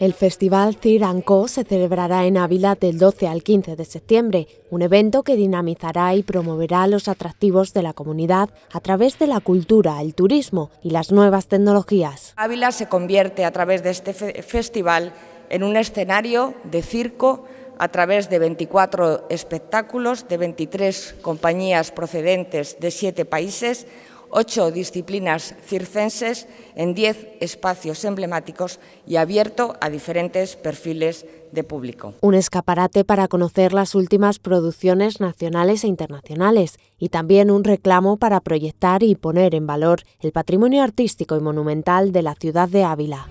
El Festival Ciranco se celebrará en Ávila del 12 al 15 de septiembre, un evento que dinamizará y promoverá los atractivos de la comunidad a través de la cultura, el turismo y las nuevas tecnologías. Ávila se convierte a través de este festival en un escenario de circo a través de 24 espectáculos de 23 compañías procedentes de siete países, ocho disciplinas circenses en diez espacios emblemáticos y abierto a diferentes perfiles de público. Un escaparate para conocer las últimas producciones nacionales e internacionales y también un reclamo para proyectar y poner en valor el patrimonio artístico y monumental de la ciudad de Ávila.